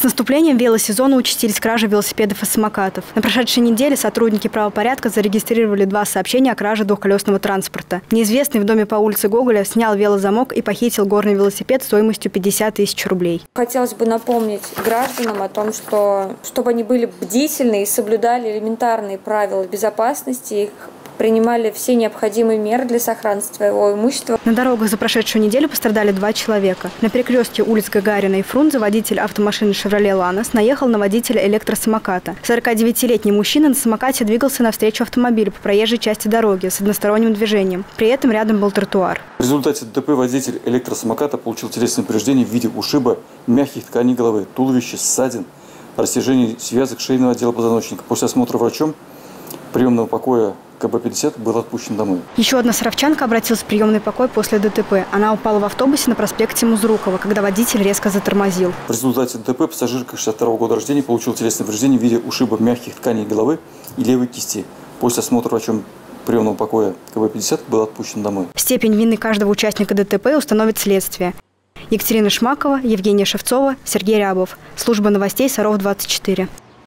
С наступлением велосезона участились кражи велосипедов и самокатов. На прошедшей неделе сотрудники правопорядка зарегистрировали два сообщения о краже двухколесного транспорта. Неизвестный в доме по улице Гоголя снял велозамок и похитил горный велосипед стоимостью 50 тысяч рублей. Хотелось бы напомнить гражданам о том, что чтобы они были бдительны и соблюдали элементарные правила безопасности, их принимали все необходимые меры для сохранности своего имущества. На дорогах за прошедшую неделю пострадали два человека. На перекрестке улиц Гагарина и Фрунзе водитель автомашины «Шевроле Ланос» наехал на водителя электросамоката. 49-летний мужчина на самокате двигался навстречу автомобилю по проезжей части дороги с односторонним движением. При этом рядом был тротуар. В результате ДТП водитель электросамоката получил телесные повреждения в виде ушиба мягких тканей головы, туловища, ссадин, растяжений связок шейного отдела позвоночника. После осмотра врачом приемного покоя КБ-50 был отпущен домой. Еще одна саровчанка обратилась в приемный покой после ДТП. Она упала в автобусе на проспекте Музрукова, когда водитель резко затормозил. В результате ДТП пассажирка 62 года рождения получила телесное повреждение в виде ушиба мягких тканей головы и левой кисти. После осмотра врачом приемного покоя КБ-50 был отпущен домой. Степень вины каждого участника ДТП установит следствие. Екатерина Шмакова, Евгения Шевцова, Сергей Рябов. Служба новостей Саров 24.